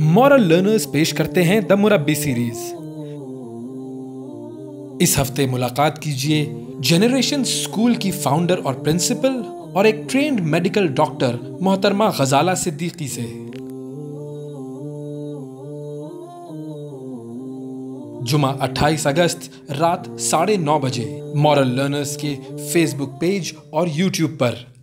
Moral learners पेश करते हैं द मुरब्बी सीरीज़ इस हफ़्ते मुलाकात कीजिए जेनरेशन स्कूल की फाउंडर और प्रिंसिपल और एक ट्रेंड मेडिकल डॉक्टर मोहतरमा गजाला सिद्दीकी से. जुमा 28 अगस्त रात साढ़े नौ बजे. मॉरल लर्नर्स के फेसबुक पेज और यूट्यूब पर.